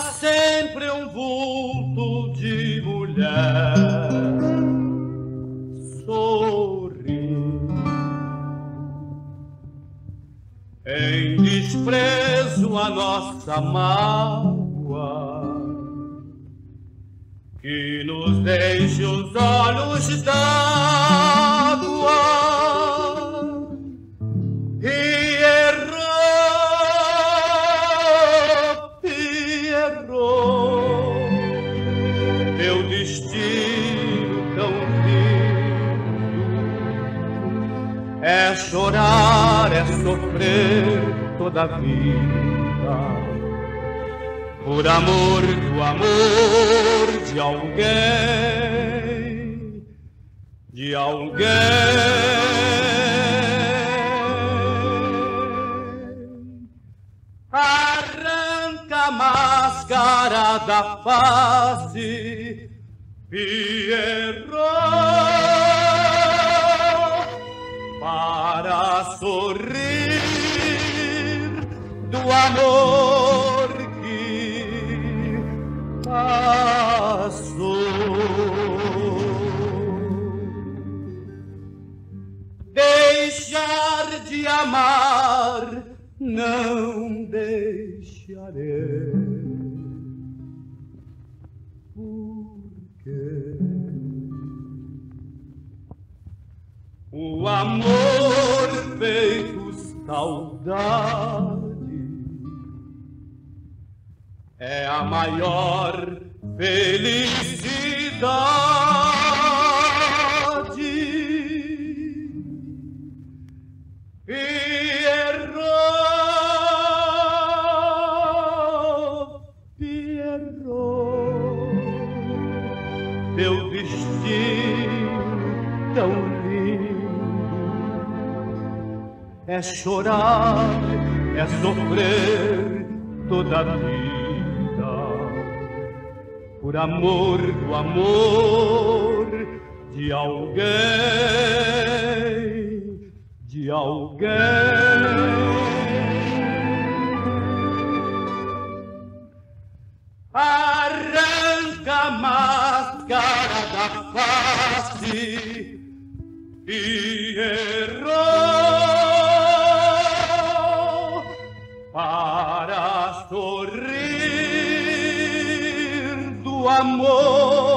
sempre um vulto de mulher. Sorri em desprezo a nossa mágoa, que nos deixa os olhos da chorar é sofrer toda a vida por amor do amor de alguém, de alguém. Arranca a máscara da face, Pierrot para sorrir do amor que passou. Deixar de amar não deixarei. O amor feito saudade é a maior felicidade. Pierrot, Pierrot, teu destino tão é chorar, é sofrer toda a vida por amor do amor de alguém, de alguém. Arranca a máscara da face e errou. amor.